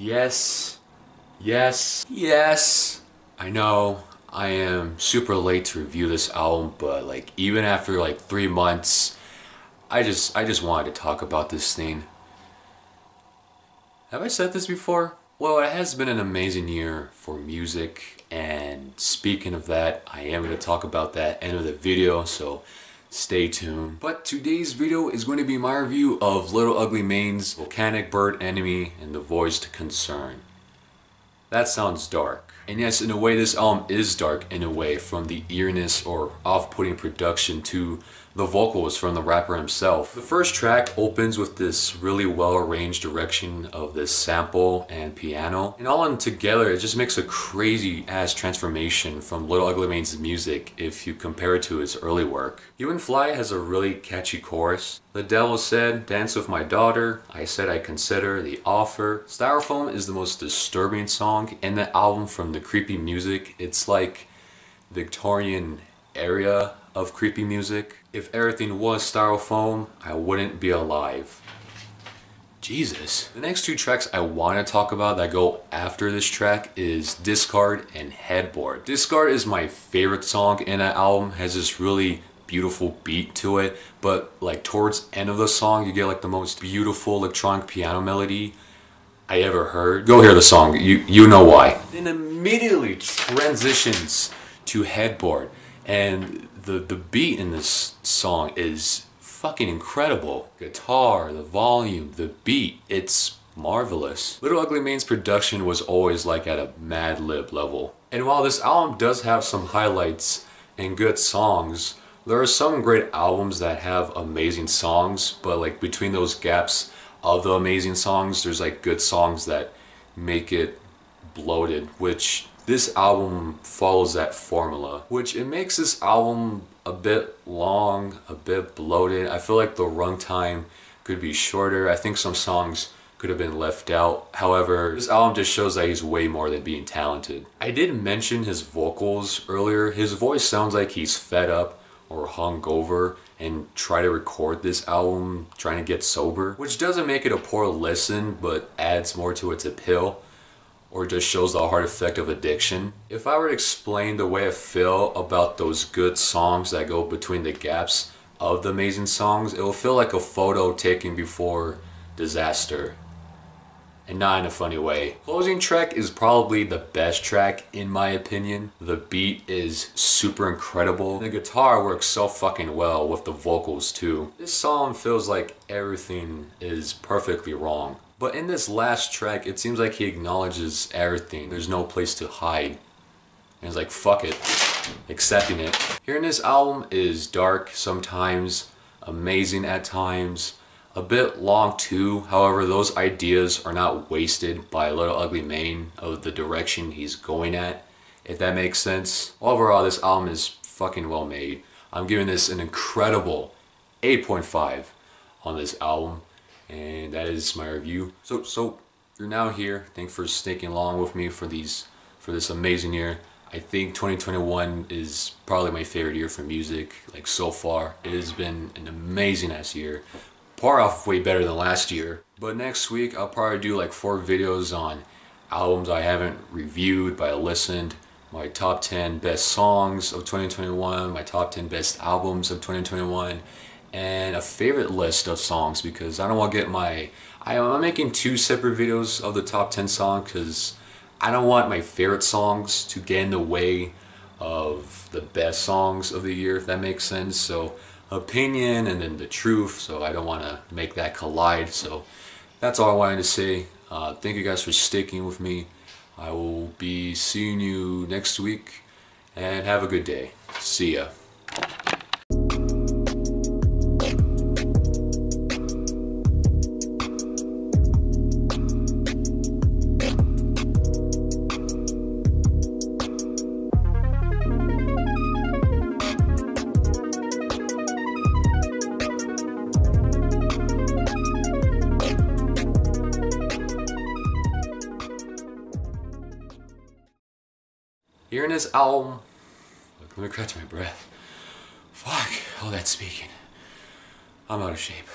Yes, yes, yes. I know I am super late to review this album, but like even after like three months, I just I just wanted to talk about this thing. Have I said this before? Well, it has been an amazing year for music, and speaking of that, I am going to talk about that end of the video, so stay tuned. But today's video is going to be my review of Little Ugly Mane's Volcanic Bird Enemy and The Voiced Concern. That sounds dark. And yes, in a way, this album is dark in a way, from the eeriness or off-putting production to the vocals from the rapper himself. The first track opens with this really well arranged direction of this sample and piano. And all in together, it just makes a crazy ass transformation from Little Ugly Mane's music if you compare it to his early work. You and Fly has a really catchy chorus. The devil said, dance with my daughter. I said I consider the offer. Styrofoam is the most disturbing song in the album from the creepy music. It's like Victorian area of creepy music. If everything was styrofoam, I wouldn't be alive. Jesus. The next two tracks I want to talk about that go after this track is Discard and Headboard. Discard is my favorite song in that album, has this really beautiful beat to it, but like towards end of the song you get like the most beautiful electronic piano melody I ever heard. Go hear the song, you, you know why. Then immediately transitions to Headboard and the the beat in this song is fucking incredible. Guitar, the volume, the beat, it's marvelous. Little Ugly Mane's production was always like at a Madlib level. And while this album does have some highlights and good songs, there are some great albums that have amazing songs, but like between those gaps of the amazing songs, there's like good songs that make it bloated, which this album follows that formula, which it makes this album a bit long, a bit bloated. I feel like the runtime could be shorter. I think some songs could have been left out. However, this album just shows that he's way more than being talented. I did mention his vocals earlier. His voice sounds like he's fed up or hungover and try to record this album trying to get sober, which doesn't make it a poor listen but adds more to its appeal or just shows the hard effect of addiction. If I were to explain the way I feel about those good songs that go between the gaps of the amazing songs, it will feel like a photo taken before disaster. And not in a funny way. Closing track is probably the best track in my opinion. The beat is super incredible. The guitar works so fucking well with the vocals too. This song feels like everything is perfectly wrong. But in this last track, it seems like he acknowledges everything. There's no place to hide. And he's like, fuck it, accepting it. Hearing this album is dark sometimes, amazing at times, a bit long too. However, those ideas are not wasted by a Little Ugly Mane of the direction he's going at, if that makes sense. Overall, this album is fucking well made. I'm giving this an incredible 8.5 on this album and that is my review. So so you're now here. Thanks for sticking along with me for these for this amazing year. I think 2021 is probably my favorite year for music. Like so far, it has been an amazing ass year. Par off way better than last year. But next week I'll probably do like four videos on albums I haven't reviewed but I listened. My top 10 best songs of 2021, my top 10 best albums of 2021, and a favorite list of songs because I don't want to get my I, am making two separate videos of the top 10 songs because I don't want my favorite songs to get in the way of the best songs of the year if that makes sense. So opinion and then the truth so I don't want to make that collide. So that's all I wanted to say. Uh, thank you guys for sticking with me. I will be seeing you next week and have a good day. See ya Hearing this album, look, let me catch my breath. Fuck, all that speaking. I'm out of shape.